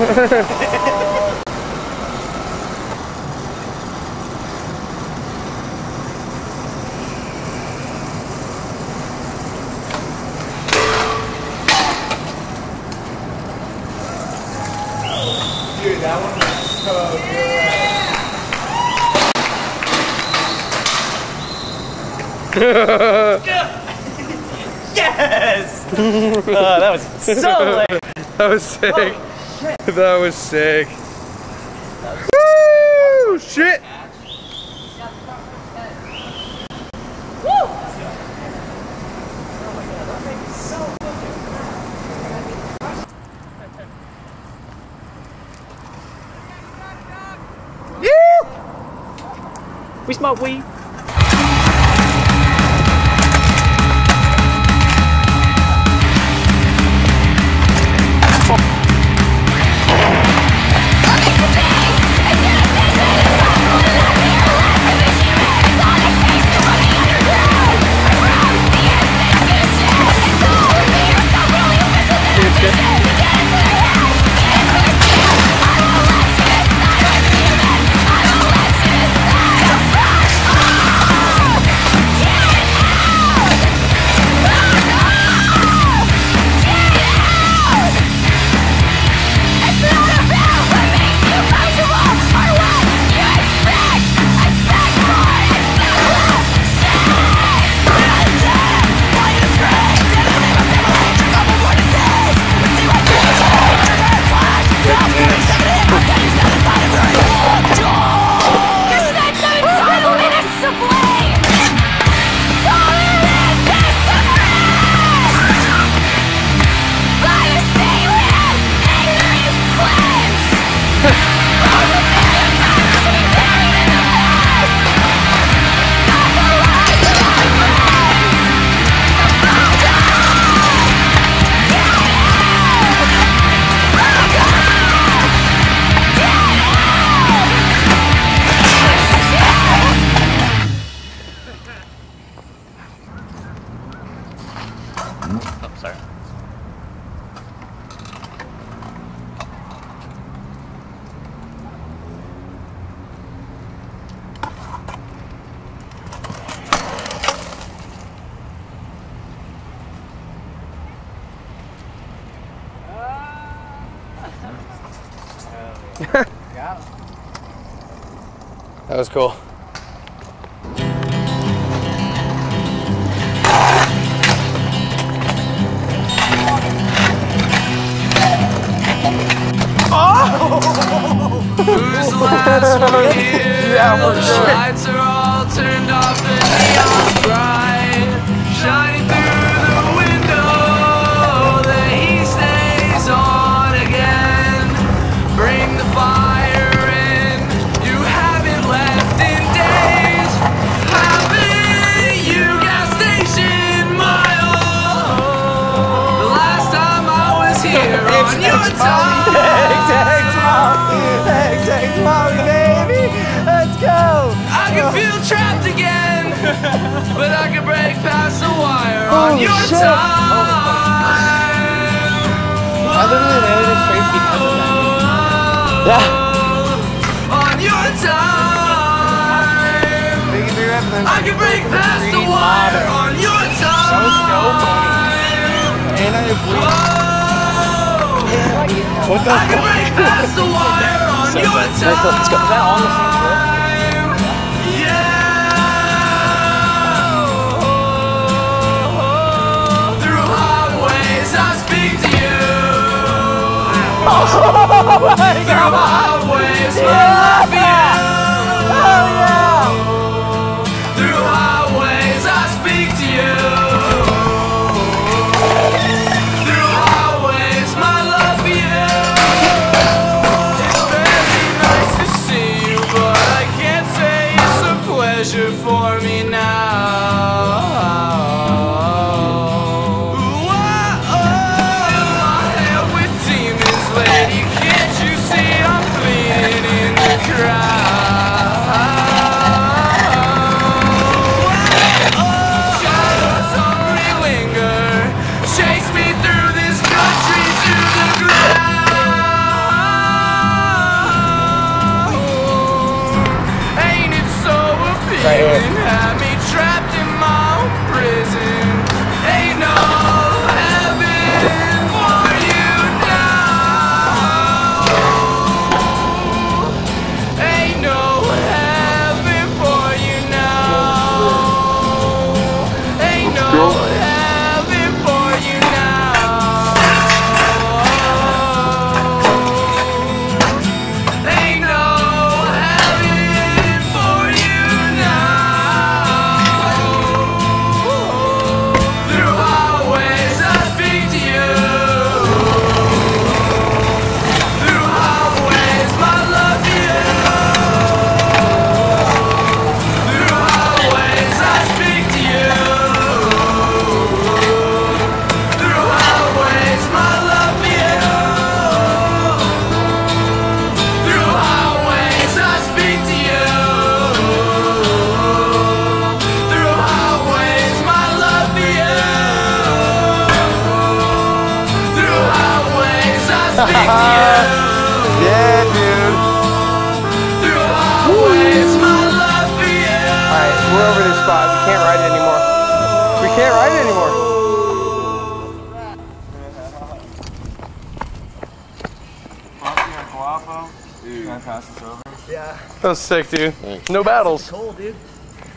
Dude, that one was so Yes! oh, that was so late. That was sick. that was sick. Woo! Shit! We smoke weed. Was cool. Oh! Who's the last one here? Yeah, for the sure. Your time. I literally landed straight because of that. Yeah. On your time. I can break past the wire on your time. And I Whoa. What the I can break past the wire on your time. Let's go. Is that on the same trip? 我从未如此相信 right here. Yeah, dude. Through always my love for you. Alright, we're over this spot. We can't ride it anymore. We can't ride it anymore. That was sick, dude. No battles. Cool, dude.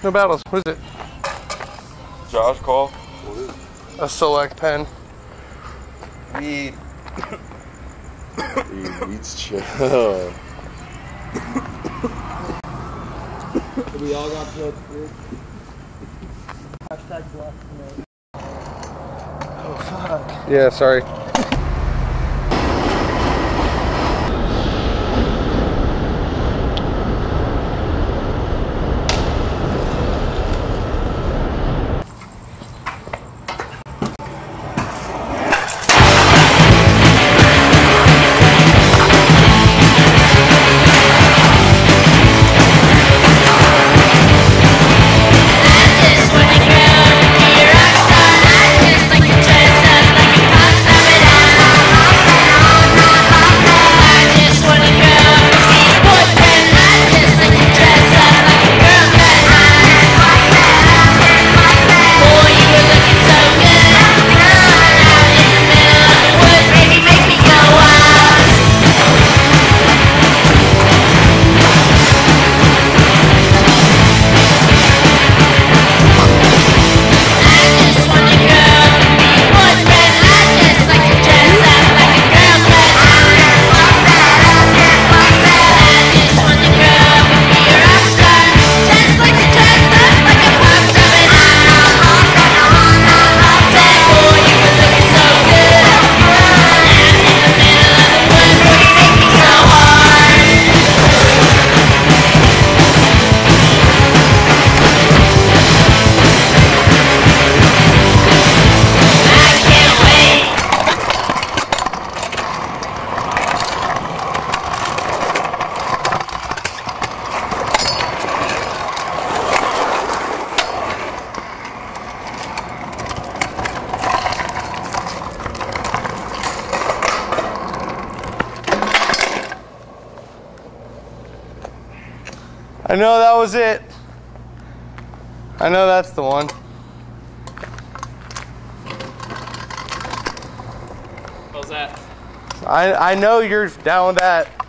No battles. What is it? Josh call. A select pen. Weed. He eats shit. We all got killed, dude. Hashtag blessed. Yeah, sorry. I know that was it. I know that's the one. What was that? I I know you're down with that.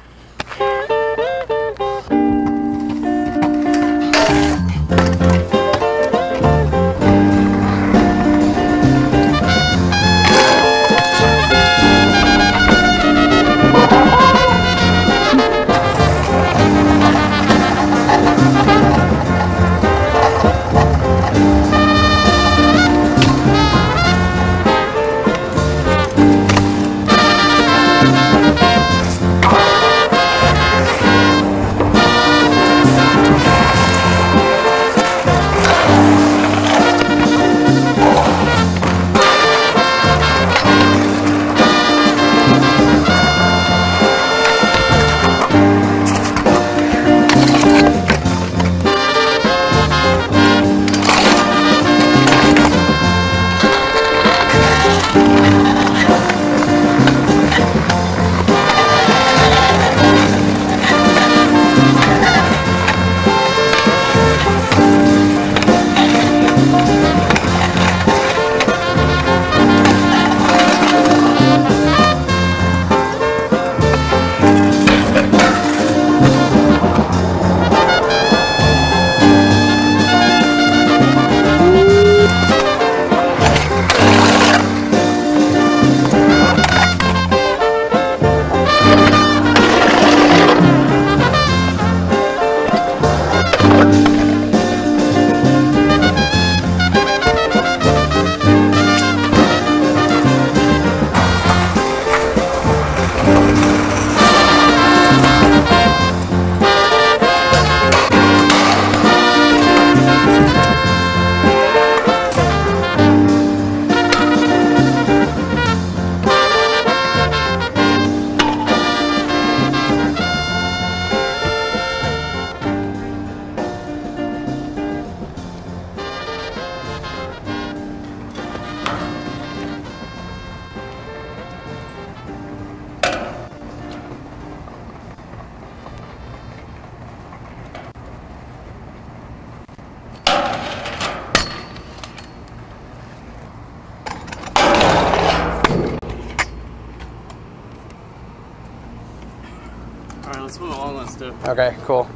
Okay, cool.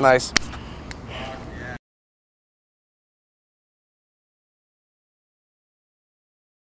Nice.